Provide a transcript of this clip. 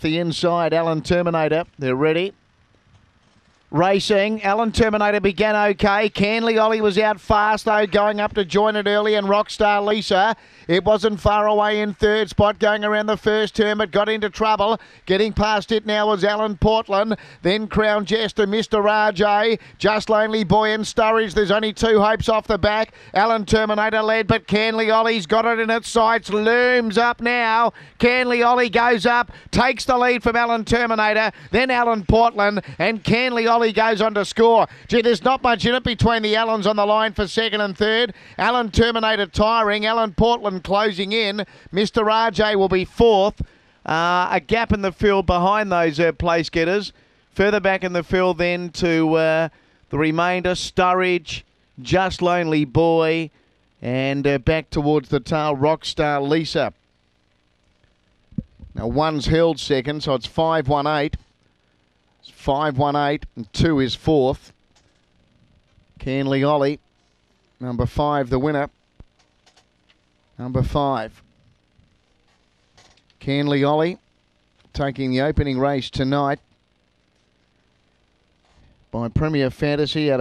the inside. Alan Terminator. They're ready. Racing, Alan Terminator began okay. Canley Ollie was out fast though, going up to join it early, and Rockstar Lisa. It wasn't far away in third spot, going around the first term. It got into trouble. Getting past it now was Alan Portland. Then Crown Jester, Mr. Rajay, Just Lonely Boy and Sturridge. There's only two hopes off the back. Alan Terminator led, but Canley Ollie's got it in its sights. Looms up now. Canley Ollie goes up, takes the lead from Alan Terminator. Then Alan Portland and Canley Ollie goes on to score. Gee, there's not much in it between the Allens on the line for second and third. Alan Terminator tiring. Alan Portland closing in. Mr. RJ will be fourth. Uh, a gap in the field behind those uh, place getters. Further back in the field then to uh, the remainder Sturridge, Just Lonely Boy, and uh, back towards the tail Rockstar Lisa. Now one's held second, so it's 5 1 8. 518 and 2 is fourth. Canley Ollie, number 5, the winner. Number 5. Canley Ollie taking the opening race tonight by Premier Fantasy at